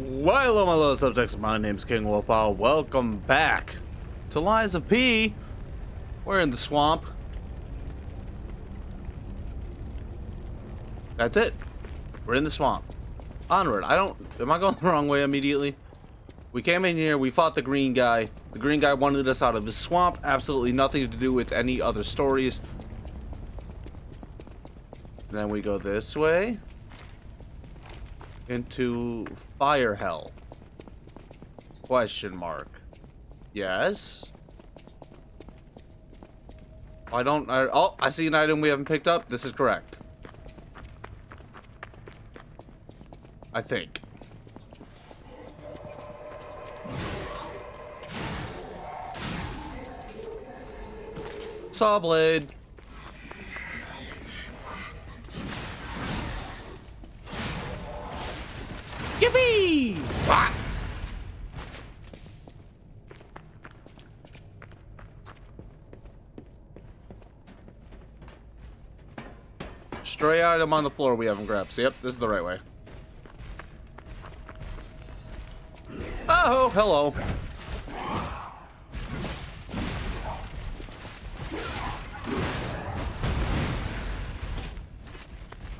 Well, hello, my little subjects. My name's King WolfOwl. Welcome back to Lies of P. We're in the swamp. That's it. We're in the swamp. Onward. I don't... Am I going the wrong way immediately? We came in here. We fought the green guy. The green guy wanted us out of his swamp. Absolutely nothing to do with any other stories. Then we go this way into fire hell? Question mark. Yes. I don't. I, oh, I see an item we haven't picked up. This is correct. I think. Saw blade. Yippee! Ah! Stray item on the floor we haven't grabbed. So, yep, this is the right way. Oh, hello.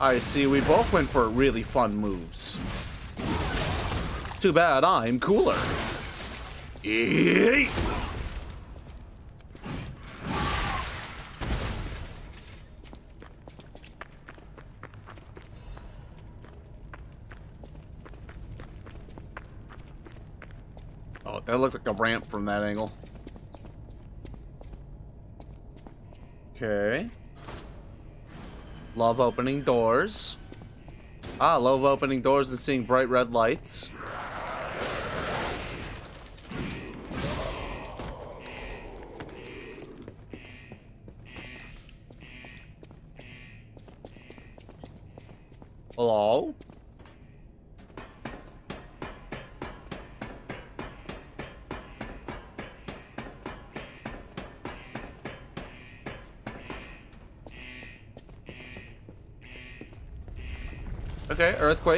I see we both went for really fun moves. Too bad I'm cooler. Eee! Oh, that looked like a ramp from that angle. Okay. Love opening doors. Ah, love opening doors and seeing bright red lights. Hello?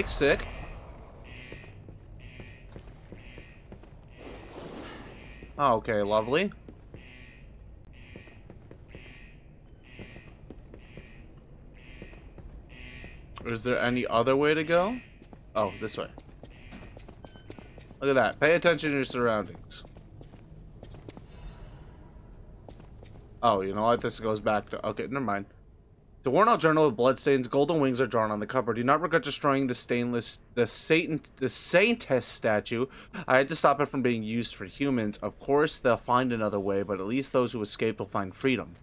Earthquake, sick. Oh, okay, lovely. Is there any other way to go? Oh, this way. Look at that. Pay attention to your surroundings. Oh, you know what? This goes back to... Okay, never mind. Warn all journal of bloodstains, golden wings are drawn on the cover. Do not regret destroying the stainless, the Satan, the Saintess statue. I had to stop it from being used for humans. Of course, they'll find another way, but at least those who escape will find freedom.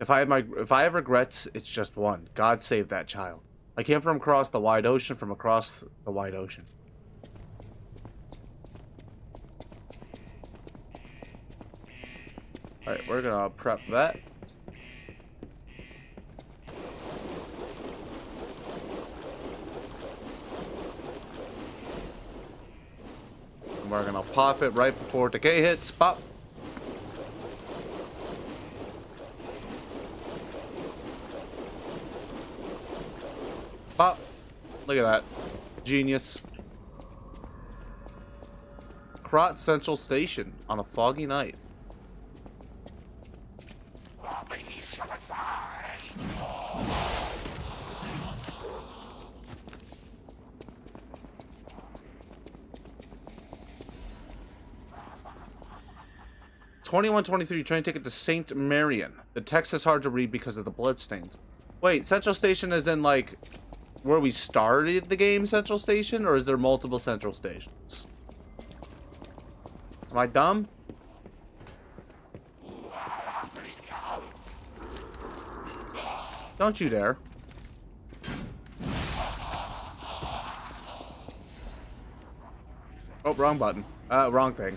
If I have my, if I have regrets, it's just one. God save that child. I came from across the wide ocean, from across the wide ocean. Alright, we're gonna prep that. We're gonna pop it right before decay hits. Pop. Pop. Look at that. Genius. Krat Central Station on a foggy night. 2123 train ticket to take it to St. Marion. The text is hard to read because of the bloodstains. Wait, Central Station is in like where we started the game Central Station or is there multiple Central Stations? Am I dumb? Don't you dare. Oh, wrong button. Uh, wrong thing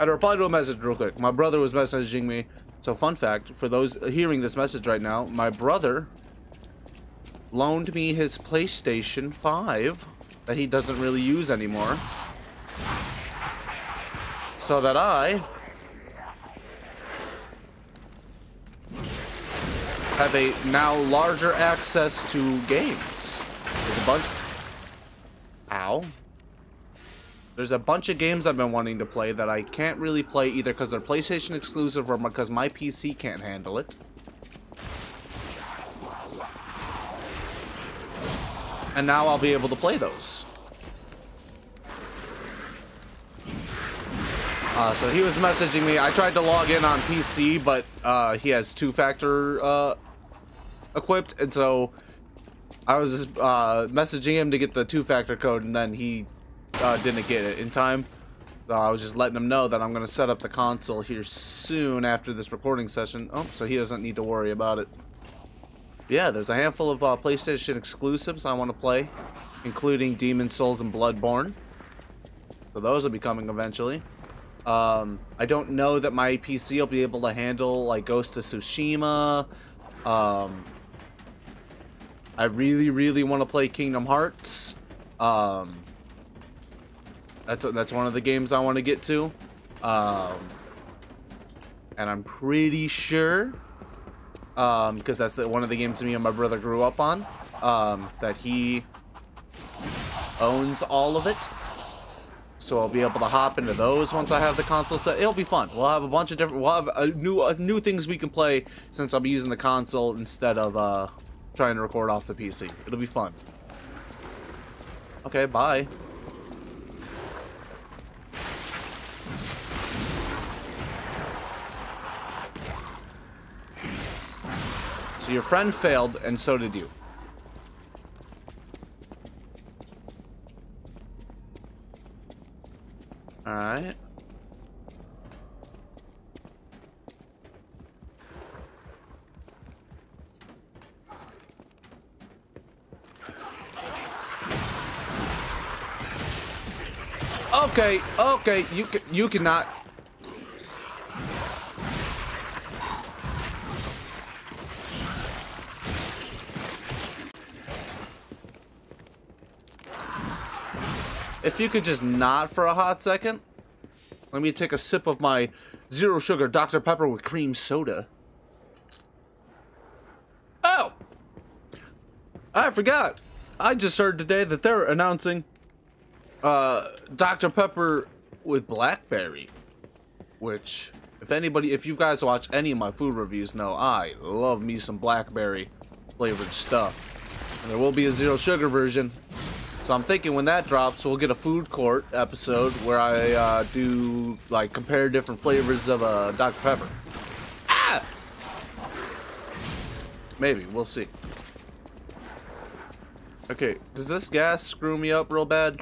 I had to reply to a message real quick. My brother was messaging me. So, fun fact for those hearing this message right now, my brother loaned me his PlayStation 5 that he doesn't really use anymore so that I have a now larger access to games. There's a bunch. Ow. There's a bunch of games I've been wanting to play that I can't really play either because they're PlayStation exclusive or because my PC can't handle it. And now I'll be able to play those. Uh, so he was messaging me. I tried to log in on PC, but uh, he has two-factor uh, equipped, and so I was uh, messaging him to get the two-factor code, and then he uh, didn't get it in time. So I was just letting him know that I'm going to set up the console here soon after this recording session. Oh, so he doesn't need to worry about it. Yeah, there's a handful of uh, PlayStation exclusives I want to play, including Demon's Souls and Bloodborne. So those will be coming eventually. Um, I don't know that my PC will be able to handle like Ghost of Tsushima. Um, I really, really want to play Kingdom Hearts. Um, that's that's one of the games I want to get to. Um, and I'm pretty sure, um, because that's the, one of the games me and my brother grew up on, um, that he owns all of it so I'll be able to hop into those once I have the console set. It'll be fun. We'll have a bunch of different, we'll have a new new things we can play since I'll be using the console instead of uh, trying to record off the PC. It'll be fun. Okay, bye. Your friend failed, and so did you. Alright. Okay, okay, you you cannot. If you could just not for a hot second. Let me take a sip of my zero sugar Dr. Pepper with cream soda. Oh! I forgot. I just heard today that they're announcing uh, Dr. Pepper with blackberry. Which, if anybody, if you guys watch any of my food reviews know, I love me some blackberry flavored stuff. And there will be a zero sugar version. So I'm thinking when that drops, we'll get a food court episode where I uh, do like compare different flavors of uh, Dr. Pepper. Ah! Maybe we'll see. Okay, does this gas screw me up real bad?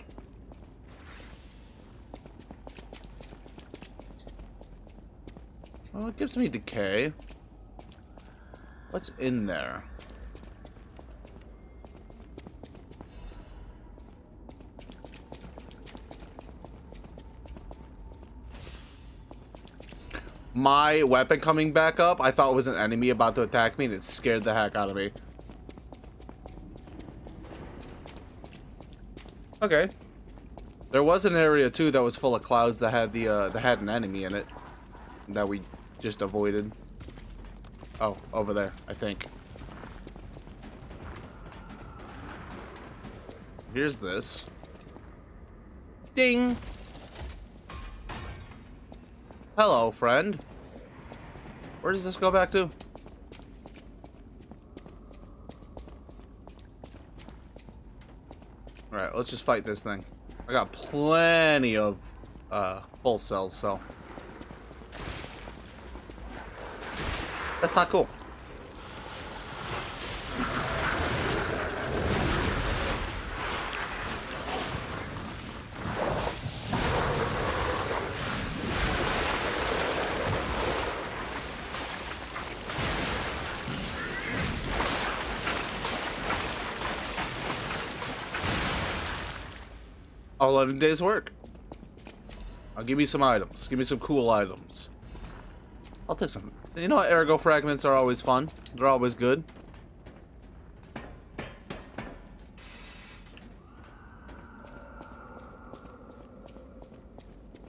Well, it gives me decay. What's in there? My weapon coming back up, I thought it was an enemy about to attack me, and it scared the heck out of me. Okay. There was an area too that was full of clouds that had the uh, that had an enemy in it that we just avoided. Oh, over there, I think. Here's this. Ding! Hello, friend. Where does this go back to? Alright, let's just fight this thing. I got plenty of uh, pulse cells, so... That's not cool. I'll let a day's work. I'll give me some items. Give me some cool items. I'll take some. You know, ergo fragments are always fun. They're always good.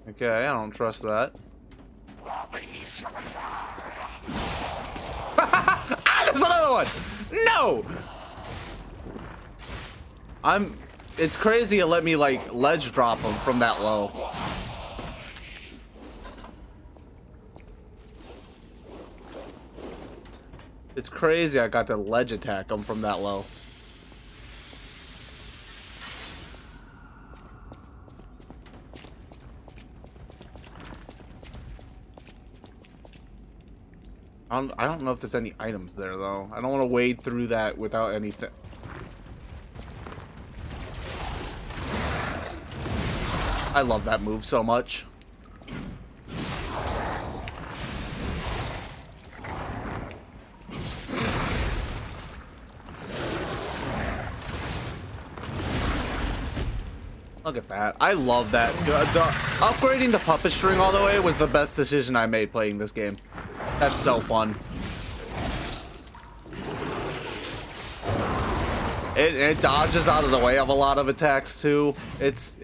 Okay, I don't trust that. ah, there's another one! No! I'm... It's crazy it let me, like, ledge drop him from that low. It's crazy I got to ledge attack him from that low. I don't, I don't know if there's any items there, though. I don't want to wade through that without anything. I love that move so much. Look at that. I love that. The, upgrading the puppet string all the way was the best decision I made playing this game. That's so fun. It, it dodges out of the way of a lot of attacks too. It's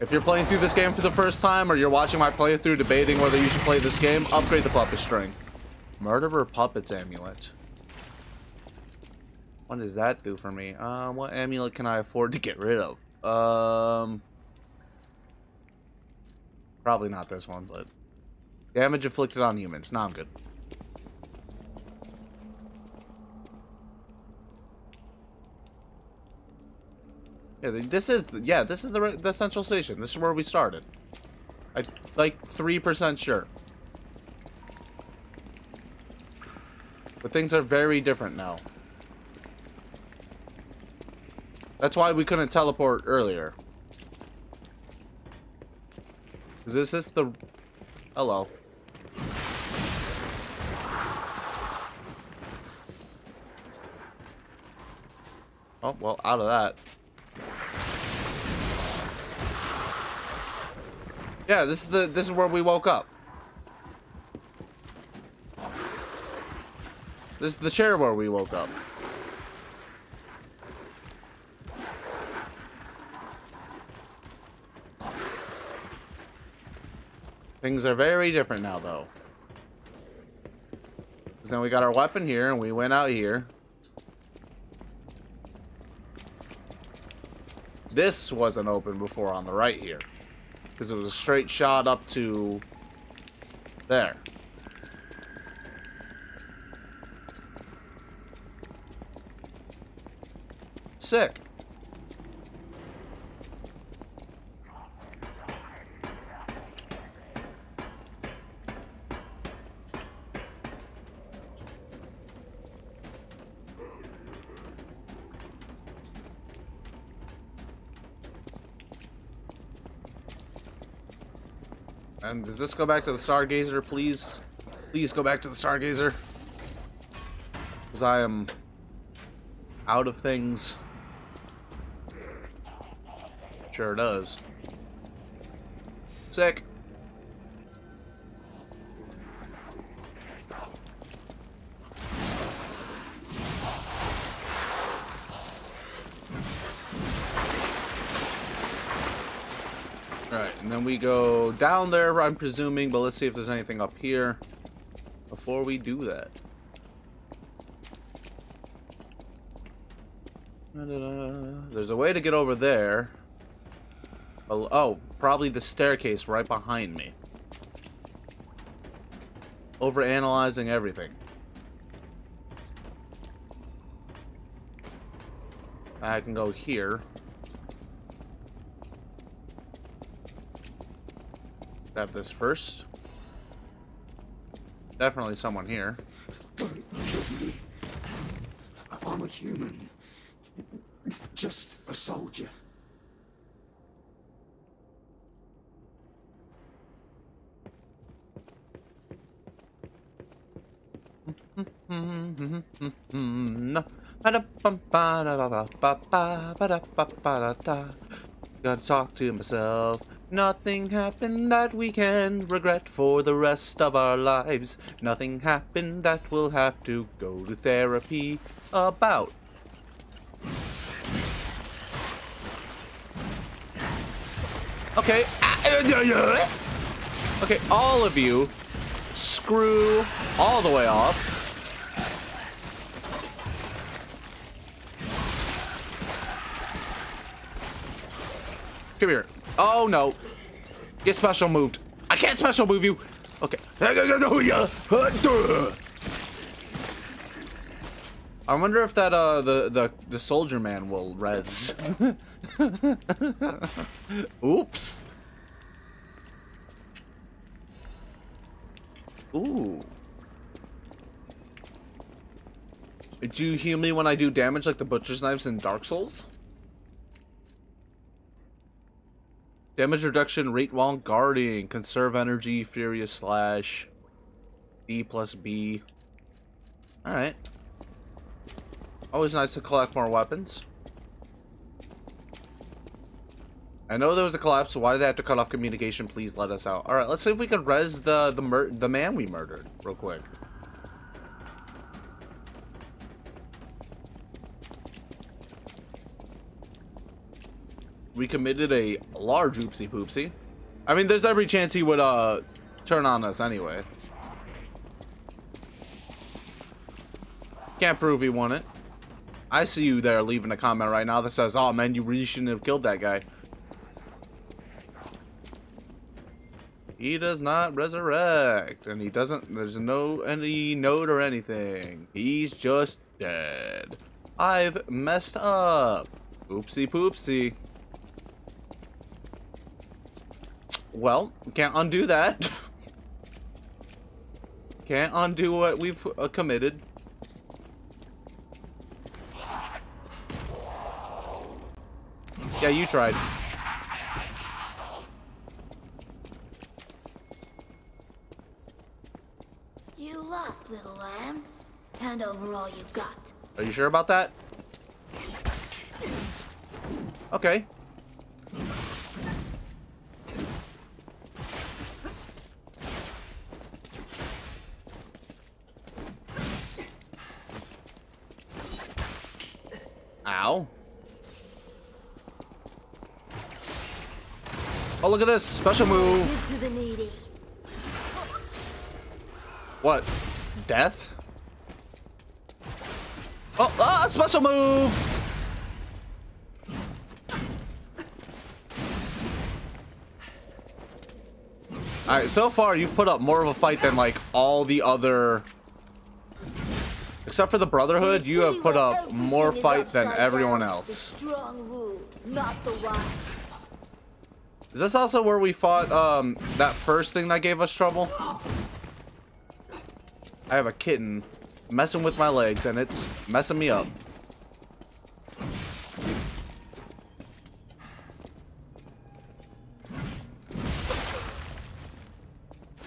if you're playing through this game for the first time or you're watching my playthrough debating whether you should play this game, upgrade the puppet string. Murderer Puppets Amulet. What does that do for me? Uh, what amulet can I afford to get rid of? Um, probably not this one, but damage inflicted on humans. Now I'm good. This is yeah, this is the the central station. This is where we started. I like three percent sure. But things are very different now. That's why we couldn't teleport earlier. Is this is the... Hello. Oh, well, out of that. Yeah, this is the this is where we woke up. This is the chair where we woke up. Things are very different now, though. Because now we got our weapon here, and we went out here. This wasn't open before on the right here. Because it was a straight shot up to... There. Sick. Does this go back to the Stargazer, please? Please go back to the Stargazer. Because I am out of things. Sure does. Sick. Alright, and then we go down there, I'm presuming, but let's see if there's anything up here before we do that. There's a way to get over there. Oh, probably the staircase right behind me. Over analyzing everything. I can go here. Grab this first. Definitely someone here. Don't kill me. I'm a human. Just a soldier. Gotta talk to myself. Nothing happened that we can regret for the rest of our lives. Nothing happened that we'll have to go to therapy about. Okay. Okay, all of you screw all the way off. Come here. Oh no. Get special moved. I can't special move you. Okay. I wonder if that uh the the the soldier man will res. Oops. Ooh. Do you heal me when I do damage like the butcher's knives in Dark Souls? Damage reduction, rate while guarding, conserve energy, furious slash, B plus B. Alright. Always nice to collect more weapons. I know there was a collapse, so why did they have to cut off communication? Please let us out. Alright, let's see if we can res the the the man we murdered real quick. We committed a large oopsie poopsie. I mean, there's every chance he would uh turn on us anyway. Can't prove he won it. I see you there leaving a comment right now that says, oh man, you really shouldn't have killed that guy. He does not resurrect, and he doesn't, there's no any note or anything. He's just dead. I've messed up. Oopsie poopsie. Well, can't undo that. can't undo what we've uh, committed. Yeah, you tried. You lost, little lamb. Hand over all you've got. Are you sure about that? Okay. Ow. Oh, look at this. Special move. Give to the needy. What? Death? Oh, ah, special move! Alright, so far you've put up more of a fight than like all the other... Except for the Brotherhood, you have put up more fight than everyone else. The strong rule, not the one. Is this also where we fought um, that first thing that gave us trouble? I have a kitten messing with my legs and it's messing me up.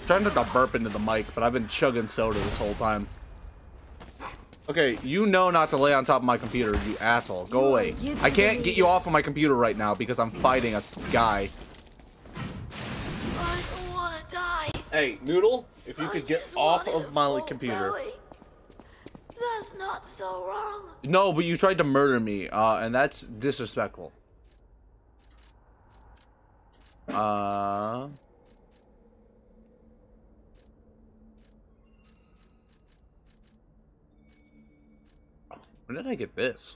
trying to burp into the mic, but I've been chugging soda this whole time. Okay, you know not to lay on top of my computer, you asshole. Go away. I can't get you off of my computer right now because I'm fighting a guy. Hey, Noodle, if you could get off of my computer. belly. That's not so wrong. No, but you tried to murder me, uh, and that's disrespectful. Uh... When did I get this?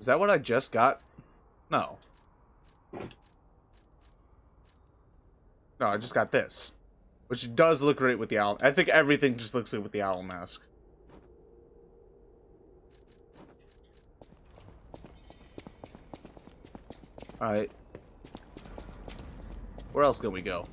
Is that what I just got? No. No, I just got this. Which does look great with the owl. I think everything just looks good with the owl mask. Alright. Where else can we go?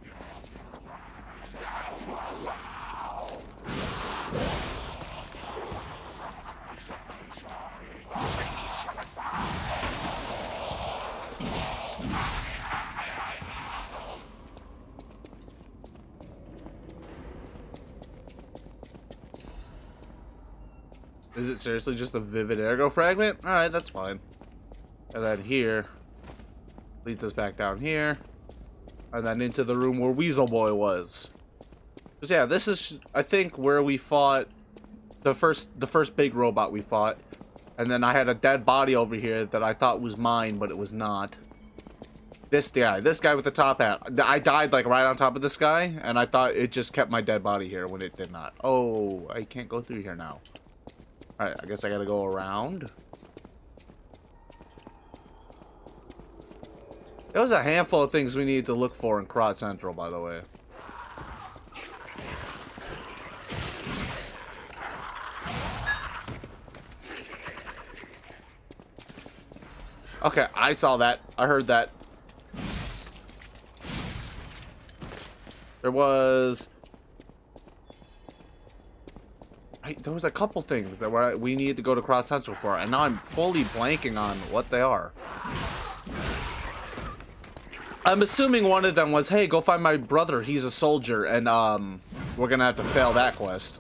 Is it seriously just a vivid ergo fragment? Alright, that's fine. And then here Lead this back down here. And then into the room where Weasel Boy was. Cause yeah, this is I think where we fought the first the first big robot we fought. And then I had a dead body over here that I thought was mine, but it was not. This guy, this guy with the top hat. I died like right on top of this guy, and I thought it just kept my dead body here when it did not. Oh, I can't go through here now. Alright, I guess I gotta go around. There was a handful of things we needed to look for in Krat Central, by the way. Okay, I saw that. I heard that. There was... I, there was a couple things that were, we needed to go to Krat Central for, and now I'm fully blanking on what they are. I'm assuming one of them was, hey, go find my brother, he's a soldier, and um, we're gonna have to fail that quest.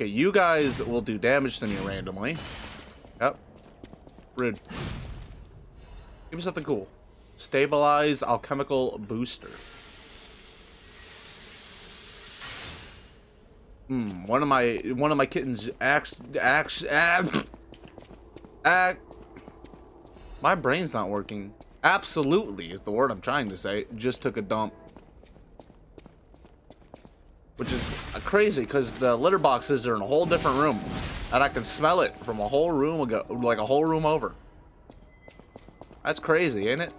Okay, you guys will do damage to me randomly. Yep. Rude. Give me something cool. Stabilize alchemical booster. Hmm, one of my one of my kittens acts acts act, act My brain's not working. Absolutely is the word I'm trying to say. Just took a dump. Which is crazy because the litter boxes are in a whole different room. And I can smell it from a whole room ago, like a whole room over. That's crazy, ain't it?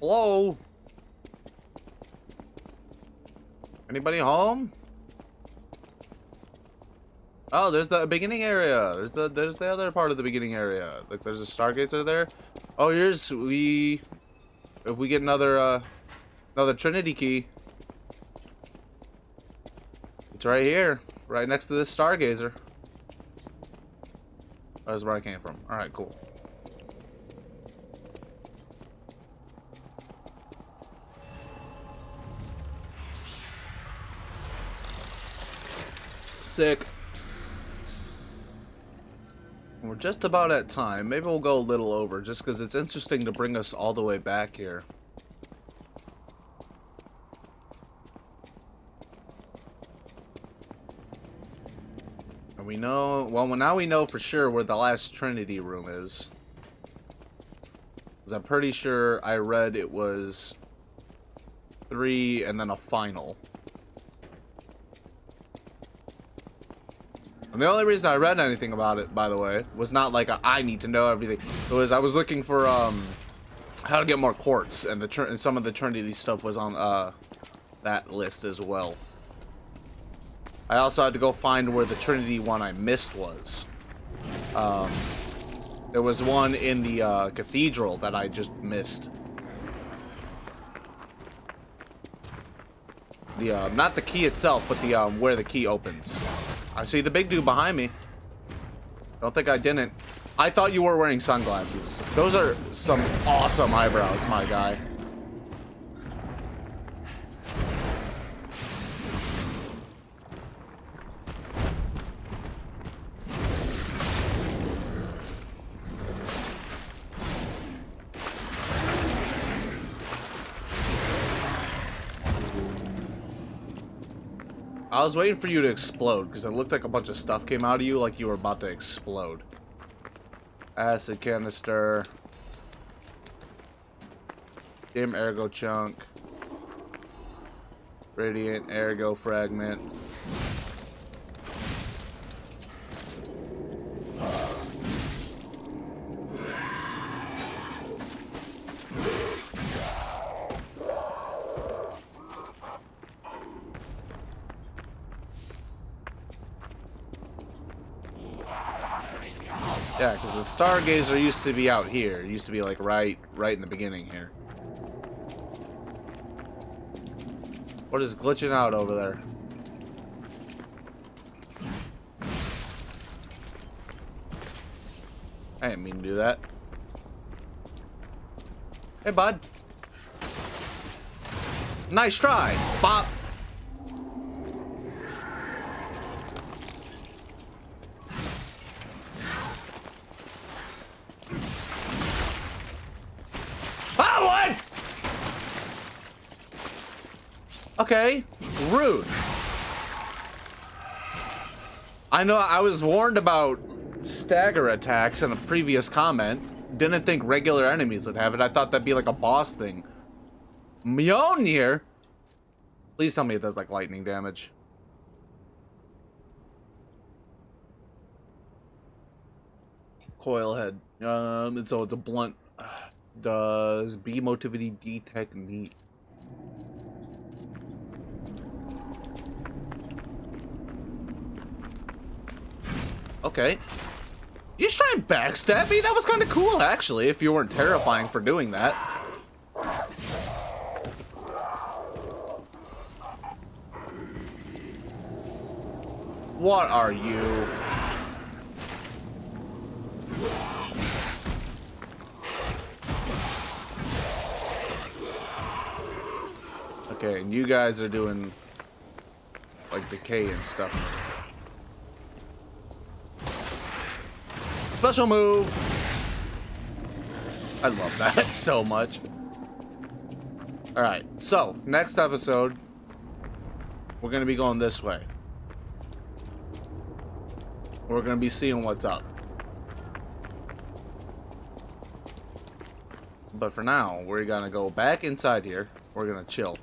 Hello? Anybody home? Oh, there's the beginning area. There's the there's the other part of the beginning area. Like there's the stargates are there. Oh, here's we if we get another uh another Trinity key. It's right here, right next to this stargazer. That's where I came from. All right, cool. Sick. We're just about at time. Maybe we'll go a little over, just because it's interesting to bring us all the way back here. And we know... Well, now we know for sure where the last Trinity room is. Because I'm pretty sure I read it was... Three and then a final. And the only reason I read anything about it, by the way, was not like a, I need to know everything. It was I was looking for um how to get more quartz, and the and some of the Trinity stuff was on uh that list as well. I also had to go find where the Trinity one I missed was. Um, there was one in the uh, cathedral that I just missed. The uh, not the key itself, but the um, where the key opens. I see the big dude behind me. Don't think I didn't. I thought you were wearing sunglasses. Those are some awesome eyebrows, my guy. I was waiting for you to explode because it looked like a bunch of stuff came out of you like you were about to explode. Acid canister. Dim ergo chunk. Radiant ergo fragment. Yeah, because the Stargazer used to be out here. It used to be like right, right in the beginning here. What is glitching out over there? I didn't mean to do that. Hey, bud. Nice try. Bop. Ah, what? Okay. Rude. I know I was warned about stagger attacks in a previous comment. Didn't think regular enemies would have it. I thought that'd be like a boss thing. Mjolnir? Please tell me it does like lightning damage. Coil head. Um, and so it's a blunt. Does B motivity D technique. Okay. You just try and backstab me? That was kind of cool, actually, if you weren't terrifying for doing that. What are you? And you guys are doing like decay and stuff. Special move! I love that so much. Alright, so, next episode, we're to be going this way. We're to be seeing what's up. But for now, we're to go back inside here. We're to chill.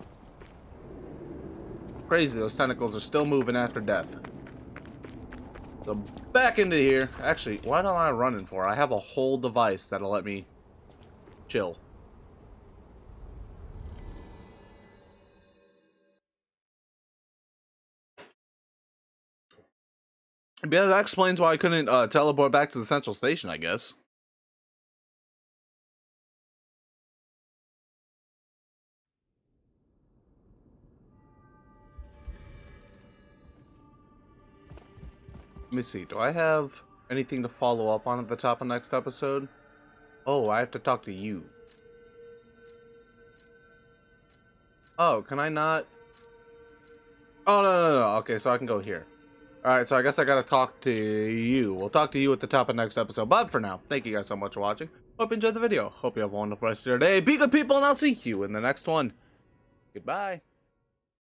Crazy, those tentacles are still moving after death. So back into here. Actually, what am I running for? I have a whole device that'll let me chill. Yeah, that explains why I couldn't uh, teleport back to the central station, I guess. Me see. Do I have anything to follow up on at the top of next episode? Oh, I have to talk to you. Oh, can I not? Oh, no, no, no. Okay, so I can go here. Alright, so I guess I gotta talk to you. We'll talk to you at the top of next episode. But for now, thank you guys so much for watching. Hope you enjoyed the video. Hope you have a wonderful rest of your day. Be good people, and I'll see you in the next one. Goodbye.